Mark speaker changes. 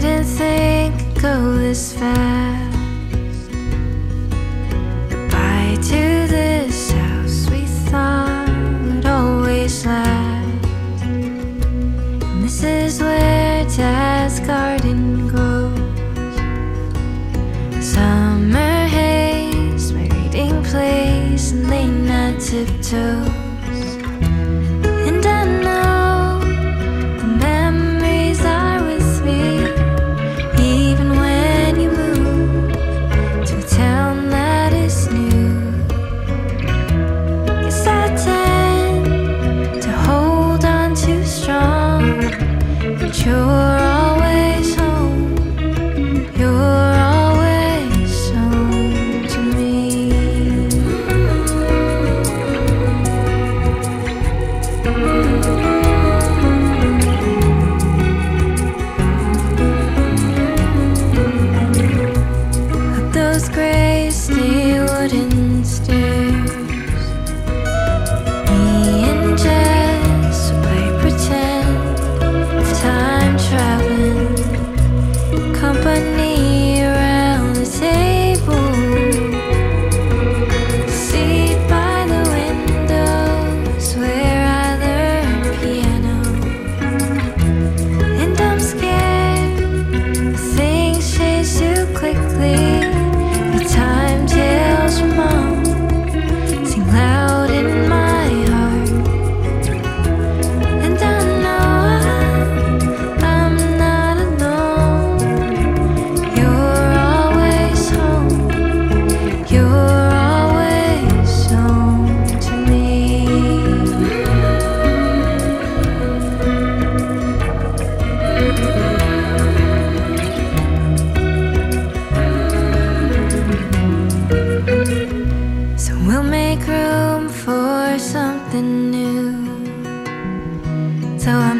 Speaker 1: didn't think it'd go this fast. Goodbye to this house we thought would always last. And this is where Dad's garden grows. Summer haze, my reading place, and late night tiptoe. something new. So I'm